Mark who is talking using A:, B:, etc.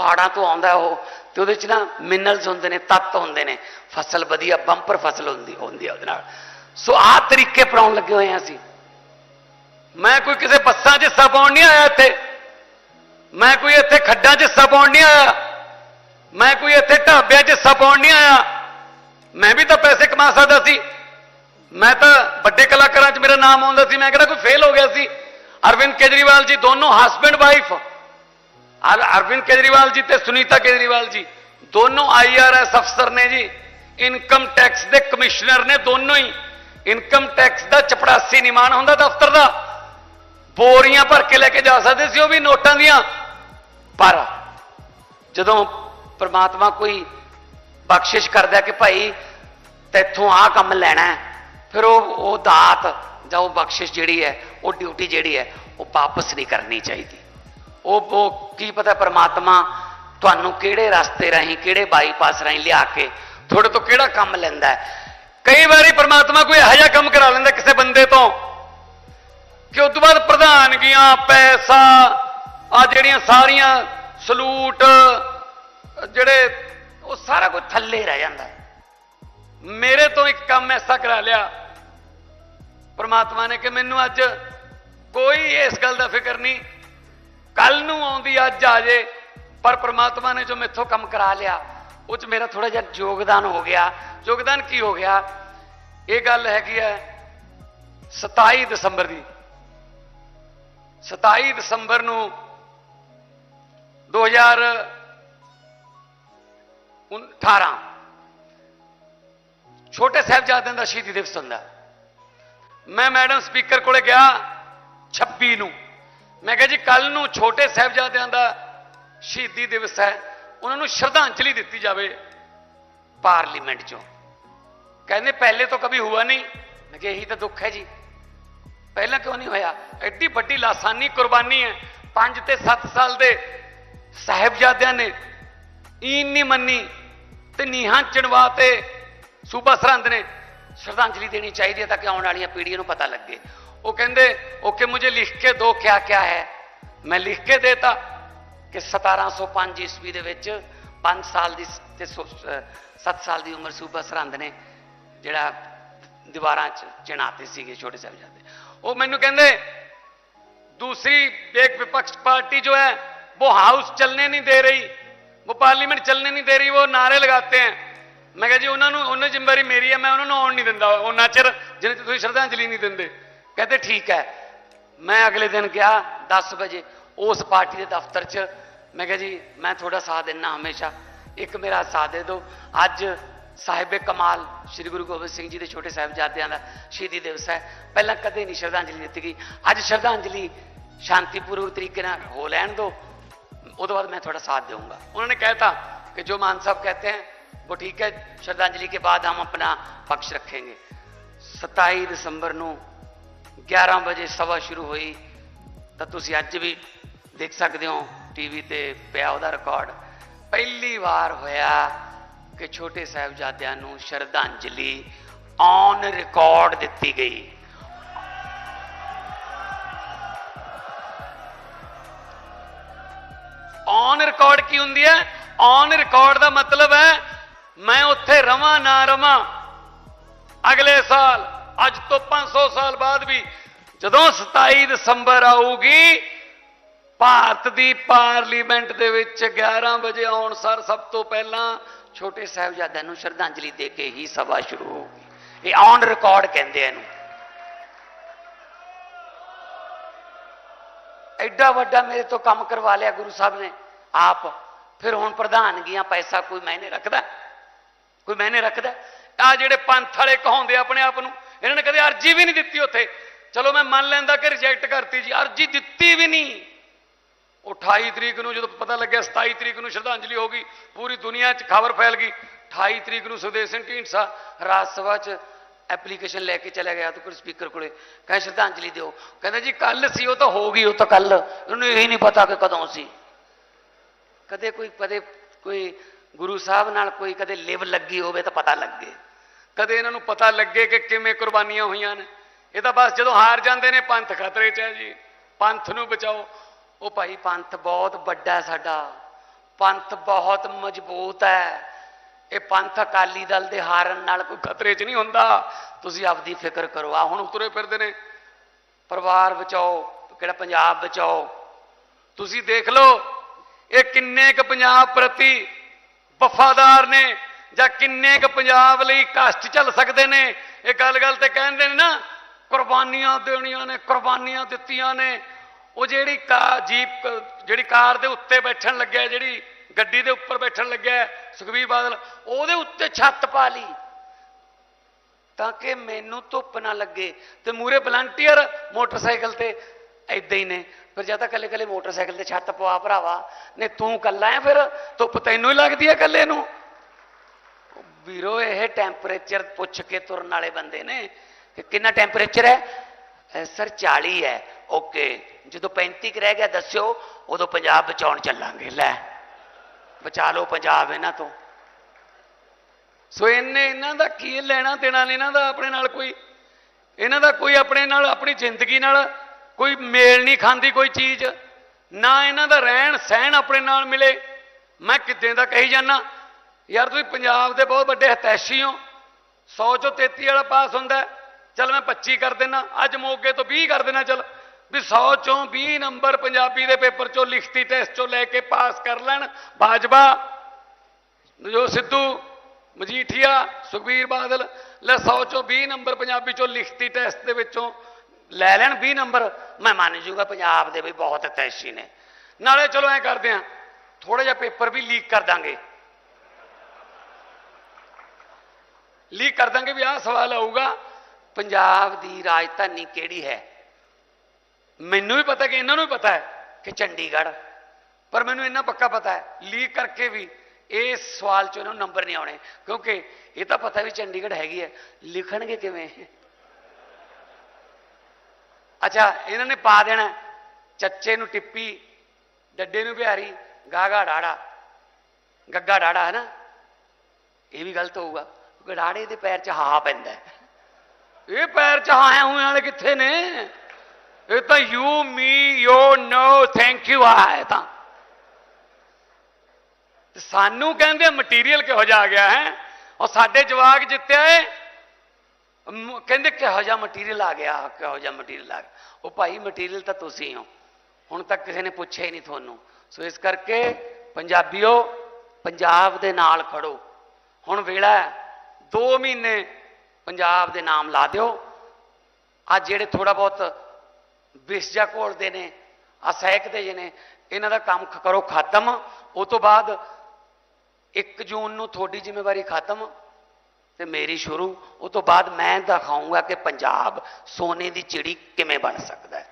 A: ਪਹਾੜਾਂ ਤੋਂ ਆਉਂਦਾ ਉਹ, ਤੇ ਉਹਦੇ ਚ ਨਾ ਮਿਨਰਲਸ ਹੁੰਦੇ ਨੇ, ਤੱਤ ਹੁੰਦੇ ਨੇ। ਫਸਲ ਵਧੀਆ, ਬੰਪਰ ਫਸਲ ਹੁੰਦੀ ਹੁੰਦੀ ਆ ਉਹਦੇ ਨਾਲ। ਸੋ ਆਹ ਤਰੀਕੇ ਪੜਾਉਣ ਲੱਗੇ ਹੋਏ ਆ ਅਸੀਂ। ਮੈਂ ਕੋਈ ਕਿਸੇ ਬੱਸਾਂ 'ਚ ਹਿੱਸਾ ਪਾਉਣ ਨਹੀਂ ਆਇਆ ਇੱਥੇ। ਮੈਂ ਕੋਈ ਇੱਥੇ ਖੱਡਾਂ 'ਚ ਹਿੱਸਾ ਪਾਉਣ ਨਹੀਂ ਆਇਆ। ਮੈਂ ਕੋਈ ਇੱਥੇ ਢਾਬਿਆਂ 'ਚ ਹਿੱਸਾ ਪਾਉਣ ਨਹੀਂ ਆਇਆ। ਮੈਂ ਵੀ ਤਾਂ ਪੈਸੇ ਕਮਾ ਸਕਦਾ ਸੀ। ਮੈਂ ਤਾਂ ਵੱਡੇ ਕਲਾਕਾਰਾਂ 'ਚ ਮੇਰਾ ਨਾਮ ਆਉਂਦਾ ਸੀ। ਮੈਂ ਕਹਿੰਦਾ ਕੋਈ ਫੇਲ ਹੋ ਗਿਆ ਸੀ। ਅਰਵਿੰਦ ਕੇਜਰੀਵਾਲ ਜੀ ਦੋਨੋਂ ਹਸਬੰਡ ਵਾਈਫ ਅਰਵਿੰਦ ਕੇਜਰੀਵਾਲ ਜੀ ਤੇ ਸੁਨੀਤਾ ਕੇਜਰੀਵਾਲ ਜੀ, ਦੋਨੋਂ ਆਈਆਰਐਸ ਅਫਸਰ ਨੇ ਜੀ। ਇਨਕਮ ਟੈਕਸ ਦੇ ਕਮਿਸ਼ਨਰ ਨੇ ਦੋਨੋਂ ਹੀ। ਇਨਕਮ ਟੈਕਸ ਦਾ ਚਪੜਾਸੀ ਨਿਮਾਨ ਹੁੰਦਾ ਦਫ਼ਤਰ ਦਾ। ਬੋਰੀਆਂ ਭਰ ਕੇ ਲੈ ਕੇ ਜਾ ਸਕਦੇ ਸੀ ਉਹ ਵੀ ਨੋਟਾਂ ਦੀਆਂ। ਪਰ ਜਦੋਂ ਪ੍ਰਮਾਤਮਾ ਕੋਈ ਬਖਸ਼ਿਸ਼ ਕਰਦਾ ਕਿ ਭਾਈ ਤੈਥੋਂ ਆਹ ਕੰਮ ਲੈਣਾ ਫਿਰ ਉਹ ਉਹ ਦਾਤ ਜਾਂ ਉਹ ਬਖਸ਼ਿਸ਼ ਜਿਹੜੀ ਹੈ, ਉਹ ਡਿਊਟੀ ਜਿਹੜੀ ਹੈ, ਉਹ ਵਾਪਸ ਨਹੀਂ ਕਰਨੀ ਚਾਹੀਦੀ। ਉਹ ਉਹ ਕੀ ਪਤਾ ਪਰਮਾਤਮਾ ਤੁਹਾਨੂੰ ਕਿਹੜੇ ਰਸਤੇ ਰਾਹੀਂ, ਕਿਹੜੇ ਬਾਈਪਾਸ ਰਾਹੀਂ ਲਿਆ ਕੇ ਤੁਹਾਡੇ ਤੋਂ ਕਿਹੜਾ ਕੰਮ ਲੈਂਦਾ ਹੈ? ਕਈ ਵਾਰੀ ਪਰਮਾਤਮਾ ਕੋਈ ਇਹੋ ਜਿਹਾ ਕੰਮ ਕਰਾ ਲੈਂਦਾ ਕਿਸੇ ਬੰਦੇ ਤੋਂ ਕਿ ਉਸ ਤੋਂ ਬਾਅਦ ਪ੍ਰਧਾਨਗੀਆਂ, ਪੈਸਾ ਆ ਜਿਹੜੀਆਂ ਸਾਰੀਆਂ ਸਲੂਟ, ਜਿਹੜੇ ਉਹ ਸਾਰਾ ਕੁਝ ਥੱਲੇ ਰਹਿ ਜਾਂਦਾ ਮੇਰੇ ਤੋਂ ਇੱਕ ਕੰਮ ਐਸਾ ਕਰਾ ਲਿਆ। ਪਰਮਾਤਮਾ ਨੇ ਕਿ ਮੈਨੂੰ ਅੱਜ ਕੋਈ ਇਸ ਗੱਲ ਦਾ ਫਿਕਰ ਨਹੀਂ ਕੱਲ ਨੂੰ ਆਉਂਦੀ, ਅੱਜ ਆ ਜੇ। ਪਰ ਪ੍ਰਮਾਤਮਾ ਨੇ ਜੋ ਮੈਥੋਂ ਕੰਮ ਕਰਾ ਲਿਆ, ਉਹ ਚ ਮੇਰਾ ਥੋੜਾ ਜਿਹਾ ਯੋਗਦਾਨ ਹੋ ਗਿਆ। ਯੋਗਦਾਨ ਕੀ ਹੋ ਗਿਆ? ਇਹ ਗੱਲ ਹੈਗੀ ਹੈ 27 ਦਸੰਬਰ ਦੀ। 27 ਦਸੰਬਰ ਨੂੰ 2018 ਛੋਟੇ ਸਾਹਿਬਜ਼ਾਦਿਆਂ ਦਾ ਸ਼ਹੀਦੀ ਦਿਵਸ ਹੁੰਦਾ। ਮੈਂ ਮੈਡਮ ਸਪੀਕਰ ਕੋਲੇ ਗਿਆ 26 ਨੂੰ। ਮੈਂ ਕਿਹਾ ਜੀ ਕੱਲ ਨੂੰ ਛੋਟੇ ਸਹਿਬਜ਼ਾਦਿਆਂ ਦਾ ਸ਼ਹੀਦੀ ਦਿਵਸ ਹੈ। ਉਹਨਾਂ ਨੂੰ ਸ਼ਰਧਾਂਜਲੀ ਦਿੱਤੀ ਜਾਵੇ ਪਾਰਲੀਮੈਂਟ 'ਚੋਂ। ਕਹਿੰਦੇ, ਪਹਿਲੇ ਤੋਂ ਕਦੀ ਹੋਇਆ ਨਹੀਂ। ਮੈਂ ਕਿਹਾ, ਇਹੀ ਤਾਂ ਦੁੱਖ ਹੈ ਜੀ। ਪਹਿਲਾਂ ਕਿਉਂ ਨਹੀਂ ਹੋਇਆ? ਐਡੀ ਵੱਡੀ ਲਾਸਾਨੀ ਕੁਰਬਾਨੀ ਹੈ। 5 ਤੇ 7 ਸਾਲ ਦੇ ਸਹਿਬਜ਼ਾਦਿਆਂ ਨੇ ਈਨ ਨਹੀਂ ਮੰਨੀ ਤੇ ਨੀਹਾਂ ਚਣਵਾ ਤੇ ਸੂਬਾ ਸਰਹੰਦ ਨੇ ਸ਼ਰਧਾਂਜਲੀ ਦੇਣੀ ਚਾਹੀਦੀ ਹੈ ਤਾਂ ਕਿ ਆਉਣ ਵਾਲੀਆਂ ਪੀੜ੍ਹੀਆਂ ਨੂੰ ਪਤਾ ਲੱਗੇ। ਉਹ ਕਹਿੰਦੇ ਓਕੇ ਮੁਝੇ ਲਿਖ ਕੇ ਦੋ ਕਿਆ ਕਿਆ ਹੈ ਮੈਂ ਲਿਖ ਕੇ ਦੇਤਾ ਕਿ 1705 ਈਸਵੀ ਦੇ ਵਿੱਚ 5 ਸਾਲ ਦੀ ਤੇ 7 ਸਾਲ ਦੀ ਉਮਰ ਸੂਬਾ ਸਰਹੰਦ ਨੇ ਜਿਹੜਾ ਦੀਵਾਰਾਂ 'ਚ ਚਿਣਾਤੇ ਸੀਗੇ ਛੋਟੇ ਸਾਹਿਬਜ਼ਾਦੇ ਉਹ ਮੈਨੂੰ ਕਹਿੰਦੇ दूसरी एक विपक्ष पार्टी जो है वो हाउस चलने नहीं दे रही वो पार्लियामेंट चलने नहीं दे रही वो नारे लगाते हैं ਮੈਂ ਕਿਹਾ ਜੀ ਉਹਨਾਂ ਨੂੰ ਉਹਨਾਂ ਜ਼ਿੰਮੇਵਾਰੀ ਮੇਰੀ ਹੈ ਮੈਂ ਉਹਨਾਂ ਨੂੰ ਆਉਣ ਨਹੀਂ ਦਿੰਦਾ ਉਹਨਾਂ ਚਿਰ ਜਿੰਨੇ ਚਿਰ ਤੁਸੀਂ ਸ਼ਰਧਾਂਜਲੀ ਨਹੀਂ ਦਿੰਦੇ ਕਹਿੰਦੇ ਠੀਕ ਹੈ ਮੈਂ ਅਗਲੇ ਦਿਨ ਗਿਆ 10 ਵਜੇ ਉਸ ਪਾਰਟੀ ਦੇ ਦਫ਼ਤਰ 'ਚ ਮੈਂ ਕਿਹਾ ਜੀ ਮੈਂ ਤੁਹਾਡਾ ਸਾਥ ਦਿੰਨਾ ਹਮੇਸ਼ਾ ਇੱਕ ਮੇਰਾ ਸਾਥ ਦੇ ਦਿਓ ਅੱਜ ਸਾਹਿਬੇ ਕਮਾਲ ਸ੍ਰੀ ਗੁਰੂ ਗੋਬਿੰਦ ਸਿੰਘ ਜੀ ਦੇ ਛੋਟੇ ਸਾਹਿਬਜ਼ਾਦਿਆਂ ਦਾ ਸ਼ਹੀਦੀ ਦਿਵਸ ਹੈ ਪਹਿਲਾਂ ਕਦੇ ਨਹੀਂ ਸ਼ਰਧਾਂਜਲੀ ਦਿੱਤੀ ਗਈ ਅੱਜ ਸ਼ਰਧਾਂਜਲੀ ਸ਼ਾਂਤੀਪੂਰਵਕ ਤਰੀਕੇ ਨਾਲ ਹੋ ਲੈਣ ਦਿਓ ਉਹਦੇ ਬਾਅਦ ਮੈਂ ਤੁਹਾਡਾ साथ दूंगा उन्होंने कहता कि जो मान साहब कहते हैं वो ठीक है श्रद्धांजलि के बाद हम अपना पक्ष रखेंगे 27 ਦਸੰਬਰ ਨੂੰ 11 ਵਜੇ ਸਭਾ ਸ਼ੁਰੂ ਹੋਈ, ਤਾਂ ਤੁਸੀਂ ਅੱਜ ਵੀ ਦੇਖ ਸਕਦੇ ਹੋ ਟੀਵੀ ਤੇ ਪਿਆ ਉਹਦਾ ਰਿਕਾਰਡ ਪਹਿਲੀ ਵਾਰ ਹੋਇਆ ਕਿ ਛੋਟੇ ਸਾਹਿਬਜ਼ਾਦਿਆਂ ਨੂੰ ਸ਼ਰਧਾਂਜਲੀ ਔਨ ਰਿਕਾਰਡ ਦਿੱਤੀ ਗਈ। ਔਨ ਰਿਕਾਰਡ ਕੀ ਹੁੰਦੀ ਹੈ? ਔਨ ਰਿਕਾਰਡ ਦਾ ਮਤਲਬ ਹੈ, ਮੈਂ ਉੱਥੇ ਰਵਾਂ, ਨਾ ਰਵਾਂ, ਅਗਲੇ ਸਾਲ ਅੱਜ ਤੋਂ 500 ਸਾਲ ਬਾਅਦ ਵੀ ਜਦੋਂ 27 ਦਸੰਬਰ ਆਊਗੀ, ਭਾਰਤ ਦੀ ਪਾਰਲੀਮੈਂਟ ਦੇ ਵਿੱਚ 11 ਵਜੇ ਆਉਣ ਸਰ ਸਭ ਤੋਂ ਪਹਿਲਾਂ ਛੋਟੇ ਸਾਹਿਬਜ਼ਾਦਿਆਂ ਨੂੰ ਸ਼ਰਧਾਂਜਲੀ ਦੇ ਕੇ ਹੀ ਸਭਾ ਸ਼ੁਰੂ ਹੋਊਗੀ। ਇਹ ਔਨ ਰਿਕਾਰਡ ਕਹਿੰਦੇ ਇਹਨੂੰ। ਐਡਾ ਵੱਡਾ ਮੇਰੇ ਤੋਂ ਕੰਮ ਕਰਵਾ ਲਿਆ ਗੁਰੂ ਸਾਹਿਬ ਨੇ। ਆਪ ਫਿਰ ਹੁਣ ਪ੍ਰਧਾਨਗੀਆਂ ਪੈਸਾ ਕੋਈ ਮੈਨੇ ਰੱਖਦਾ? ਕੋਈ ਮੈਨੇ ਰੱਖਦਾ? ਆ ਜਿਹੜੇ ਪੰਥ ਵਾਲੇ ਕਹਾਉਂਦੇ ਆਪਣੇ ਆਪ ਨੂੰ ਇਹਨਾਂ ਨੇ ਕਦੇ ਅਰਜੀ ਵੀ ਨਹੀਂ ਦਿੱਤੀ ਉੱਥੇ। ਚਲੋ ਮੈਂ ਮੰਨ ਲੈਂਦਾ ਕਿ ਰਿਜੈਕਟ ਕਰਤੀ ਜੀ, ਅਰਜੀ ਦਿੱਤੀ ਵੀ ਨਹੀਂ। ਉਹ 28 ਤਰੀਕ ਨੂੰ ਜਦੋਂ ਪਤਾ ਲੱਗਿਆ 27 ਤਰੀਕ ਨੂੰ ਸ਼ਰਧਾਂਜਲੀ ਹੋ ਗਈ, ਪੂਰੀ ਦੁਨੀਆ 'ਚ ਖਬਰ ਫੈਲ ਗਈ। 28 ਤਰੀਕ ਨੂੰ ਸੁਖਦੇਵ ਸਿੰਘ ਢੀਂਡਸਾ ਰਾਜ ਸਭਾ 'ਚ ਐਪਲੀਕੇਸ਼ਨ ਲੈ ਕੇ ਚਲਾ ਗਿਆ ਤੇ ਸਪੀਕਰ ਕੋਲੇ। ਕਹਿੰਦਾ ਸ਼ਰਧਾਂਜਲੀ ਦਿਓ। ਕਹਿੰਦਾ ਜੀ ਕੱਲ ਸੀ, ਉਹ ਤਾਂ ਹੋ ਗਈ, ਉਹ ਤਾਂ ਕੱਲ ਉਹਨੂੰ ਇਹ ਨਹੀਂ ਪਤਾ ਕਿ ਕਦੋਂ ਸੀ। ਕਦੇ ਕੋਈ ਕਦੇ ਕੋਈ ਗੁਰੂ ਸਾਹਿਬ ਨਾਲ ਕੋਈ ਕਦੇ ਲਿਵ ਲੱਗੀ ਹੋਵੇ ਤਾਂ ਪਤਾ ਲੱਗੇ। ਕਦੇ ਇਹਨਾਂ ਨੂੰ ਪਤਾ ਲੱਗੇ ਕਿ ਕਿਵੇਂ ਕੁਰਬਾਨੀਆਂ ਹੋਈਆਂ ਨੇ। ਇਹ ਤਾਂ ਬਸ ਜਦੋਂ ਹਾਰ ਜਾਂਦੇ ਨੇ, ਪੰਥ ਖਤਰੇ 'ਚ ਹੈ ਜੀ। ਪੰਥ ਨੂੰ ਬਚਾਓ। ਉਹ ਭਾਈ ਪੰਥ ਬਹੁਤ ਵੱਡਾ ਸਾਡਾ। ਪੰਥ ਬਹੁਤ ਮਜ਼ਬੂਤ ਹੈ। ਇਹ ਪੰਥ ਅਕਾਲੀ ਦਲ ਦੇ ਹਾਰਨ ਨਾਲ ਕੋਈ ਖਤਰੇ 'ਚ ਨਹੀਂ ਹੁੰਦਾ। ਤੁਸੀਂ ਆਪਦੀ ਫਿਕਰ ਕਰੋ। ਆ ਹੁਣ ਉਤਰੇ ਫਿਰਦੇ ਨੇ। ਪਰਿਵਾਰ ਬਚਾਓ, ਕਿਹੜਾ ਪੰਜਾਬ ਬਚਾਓ। ਤੁਸੀਂ ਦੇਖ ਲਓ, ਇਹ ਕਿੰਨੇ ਕੁ ਪੰਜਾਬ ਪ੍ਰਤੀ ਵਫਾਦਾਰ ਨੇ। ਜਾਂ ਕਿੰਨੇ ਕੁ ਪੰਜਾਬ ਲਈ ਕਸ਼ਟ ਝੱਲ ਸਕਦੇ ਨੇ? ਇਹ ਗੱਲ-ਗੱਲ ਤੇ ਕਹਿੰਦੇ ਨੇ ਨਾ, ਕੁਰਬਾਨੀਆਂ ਦੇਣੀਆਂ ਨੇ, ਕੁਰਬਾਨੀਆਂ ਦਿੱਤੀਆਂ ਨੇ। ਉਹ ਜਿਹੜੀ ਕਾਰ, ਜੀਪ, ਜਿਹੜੀ ਕਾਰ ਦੇ ਉੱਤੇ ਬੈਠਣ ਲੱਗਿਆ, ਜਿਹੜੀ ਗੱਡੀ ਦੇ ਉੱਪਰ ਬੈਠਣ ਲੱਗਿਆ, ਸੁਖਬੀਰ ਬਾਦਲ, ਉਹਦੇ ਉੱਤੇ ਛੱਤ ਪਾ ਲਈ। ਤਾਂ ਕਿ ਮੈਨੂੰ ਧੁੱਪ ਨਾ ਲੱਗੇ। ਤੇ ਮੂਰੇ ਵਲੰਟੀਅਰ ਮੋਟਰਸਾਈਕਲ ਤੇ ਐਦਾਂ ਹੀ ਨੇ। ਫਿਰ ਜਾਂ ਤਾਂ ਕੱਲੇ ਕੱਲੇ ਮੋਟਰਸਾਈਕਲ ਤੇ ਛੱਤ ਪਵਾ, ਭਰਾਵਾ। ਨੇ ਤੂੰ ਕੱਲਾ ਹੈ ਫਿਰ, ਧੁੱਪ ਤੈਨੂੰ ਹੀ ਲੱਗਦੀ ਹੈ ਕੱਲੇ ਨੂੰ। ਵੀਰੋ, ਇਹ ਟੈਂਪਰੇਚਰ ਪੁੱਛ ਕੇ ਤੁਰਨ ਵਾਲੇ ਬੰਦੇ ਨੇ ਕਿ ਕਿੰਨਾ ਟੈਂਪਰੇਚਰ ਹੈ? ਸਰ 40 ਹੈ। ਓਕੇ ਜਦੋਂ 35 ਰਹਿ ਗਿਆ, ਦੱਸਿਓ, ਉਦੋਂ ਪੰਜਾਬ ਬਚਾਉਣ ਚੱਲਾਂਗੇ। ਲੈ, ਬਚਾ ਲਓ ਪੰਜਾਬ ਇਹਨਾਂ ਤੋਂ। ਸੋ ਇਹਨੇ ਇਹਨਾਂ ਦਾ ਕੀ ਲੈਣਾ ਦੇਣਾ ਨਹੀਂ ਇਹਨਾਂ ਦਾ ਆਪਣੇ ਨਾਲ ਕੋਈ, ਇਹਨਾਂ ਦਾ ਕੋਈ ਆਪਣੇ ਨਾਲ, ਆਪਣੀ ਜ਼ਿੰਦਗੀ ਨਾਲ ਕੋਈ ਮੇਲ ਨਹੀਂ ਖਾਂਦੀ ਕੋਈ ਚੀਜ਼। ਨਾ ਇਹਨਾਂ ਦਾ ਰਹਿਣ ਸਹਿਣ ਆਪਣੇ ਨਾਲ ਮਿਲੇ। ਮੈਂ ਕਿੱਦਾਂ ਦਾ ਕਹੀ ਜਾਣਾ ਯਾਰ ਤੁਸੀਂ ਪੰਜਾਬ ਦੇ ਬਹੁਤ ਵੱਡੇ ਹਤੈਸ਼ੀ ਹੋ। 100 ਚੋਂ 33 ਵਾਲਾ ਪਾਸ ਹੁੰਦਾ ਚਲ ਮੈਂ 25 ਕਰ ਦੇਣਾ ਅੱਜ ਮੋਗੇ ਤੋਂ 20 ਕਰ ਦੇਣਾ ਚਲ। ਵੀ 100 ਚੋਂ 20 ਨੰਬਰ ਪੰਜਾਬੀ ਦੇ ਪੇਪਰ ਚੋਂ ਲਿਖਤੀ ਟੈਸਟ ਚੋਂ ਲੈ ਕੇ ਪਾਸ ਕਰ ਲੈਣ। ਬਾਜਵਾ, ਜੋ ਸਿੱਧੂ, ਮਜੀਠੀਆ, ਸੁਖਬੀਰ ਬਾਦਲ, ਲੈ 100 ਚੋਂ 20 ਨੰਬਰ ਪੰਜਾਬੀ ਚੋਂ ਲਿਖਤੀ ਟੈਸਟ ਦੇ ਵਿੱਚੋਂ ਲੈ ਲੈਣ 20 ਨੰਬਰ। ਮੈਂ ਮੰਨ ਜੂਗਾ ਪੰਜਾਬ ਦੇ ਵੀ ਬਹੁਤ ਤੈਸ਼ੀ ਨੇ। ਨਾਲੇ ਚਲੋ ਐ ਕਰਦੇ ਆ। ਥੋੜਾ ਜਿਹਾ ਪੇਪਰ ਵੀ ਲੀਕ ਕਰ ਦਾਂਗੇ। ਲੀਕ ਕਰ ਦਾਂਗੇ ਵੀ ਆਹ ਸਵਾਲ ਆਊਗਾ ਪੰਜਾਬ ਦੀ ਰਾਜਧਾਨੀ ਕਿਹੜੀ ਹੈ ਮੈਨੂੰ ਵੀ ਪਤਾ ਕਿ ਇਹਨਾਂ ਨੂੰ ਵੀ ਪਤਾ ਹੈ ਕਿ ਚੰਡੀਗੜ੍ਹ ਪਰ ਮੈਨੂੰ ਇੰਨਾ ਪੱਕਾ ਪਤਾ ਹੈ ਲੀਕ ਕਰਕੇ ਵੀ ਇਸ ਸਵਾਲ 'ਚ ਇਹਨਾਂ ਨੂੰ ਨੰਬਰ ਨਹੀਂ ਆਉਣੇ ਕਿਉਂਕਿ ਇਹ ਤਾਂ ਪਤਾ ਵੀ ਚੰਡੀਗੜ੍ਹ ਹੈਗੀ ਹੈ ਲਿਖਣਗੇ ਕਿਵੇਂ ਅੱਛਾ ਇਹਨਾਂ ਨੇ ਪਾ ਦੇਣਾ ਚੱਚੇ ਨੂੰ ਟਿੱਪੀ ਡੱਡੇ ਨੂੰ ਬਿਹਾਰੀ ਗਾਗਾ ਡਾੜਾ ਗੱਗਾ ਡਾੜਾ ਹੈ ਨਾ ਇਹ ਵੀ ਗਲਤ ਹੋਊਗਾ ਕਿਉਂਕਿ ਦੇ ਪੈਰ 'ਚ ਹਾਹਾ ਪੈਂਦਾ ਇਹ ਪੈਰ 'ਚ ਹਾਏ ਹੋਏ ਵਾਲੇ ਕਿੱਥੇ ਨੇ? ਇਹ ਤਾਂ ਯੂ ਮੀ ਯੋ ਨੋ ਥੈਂਕ ਯੂ ਆ ਤਾਂ। ਸਾਨੂੰ ਕਹਿੰਦੇ ਮਟੀਰੀਅਲ ਕਿਹੋ ਜਿਹਾ ਆ ਗਿਆ ਹੈ? ਔਰ ਸਾਡੇ ਜਵਾਕ ਜਿੱਤਿਆ ਏ। ਕਹਿੰਦੇ ਕਿਹੋ ਜਿਹਾ ਮਟੀਰੀਅਲ ਆ ਗਿਆ, ਕਿਹੋ ਜਿਹਾ ਮਟੀਰੀਅਲ ਆ ਗਿਆ। ਉਹ ਭਾਈ ਮਟੀਰੀਅਲ ਤਾਂ ਤੁਸੀਂ ਹੋ। ਹੁਣ ਤੱਕ ਕਿਸੇ ਨੇ ਪੁੱਛਿਆ ਹੀ ਨਹੀਂ ਤੁਹਾਨੂੰ। ਸੋ ਇਸ ਕਰਕੇ ਪੰਜਾਬੀਓ, ਪੰਜਾਬ ਦੇ ਨਾਲ ਖੜੋ। ਹੁਣ ਵੇਲਾ 2 ਮਹੀਨੇ ਪੰਜਾਬ ਦੇ ਨਾਮ ਲਾ ਦਿਓ। ਆ ਜਿਹੜੇ ਥੋੜਾ ਬਹੁਤ ਵਿਸ਼ਜਾ ਘੋਲਦੇ ਨੇ ਆ ਸਹਿਕਦੇ ਜੇ ਨੇ, ਇਹਨਾਂ ਦਾ ਕੰਮ ਕਰੋ ਖਤਮ। ਉਹ ਤੋਂ ਬਾਅਦ 1 ਜੂਨ ਨੂੰ ਤੁਹਾਡੀ ਜ਼ਿੰਮੇਵਾਰੀ ਖਤਮ ਤੇ ਮੇਰੀ ਸ਼ੁਰੂ। ਉਹ ਤੋਂ ਬਾਅਦ ਮੈਂ ਦਿਖਾਉਂਗਾ ਕਿ ਪੰਜਾਬ ਸੋਨੇ ਦੀ ਚਿੜੀ ਕਿਵੇਂ ਬਣ ਸਕਦਾ ਹੈ।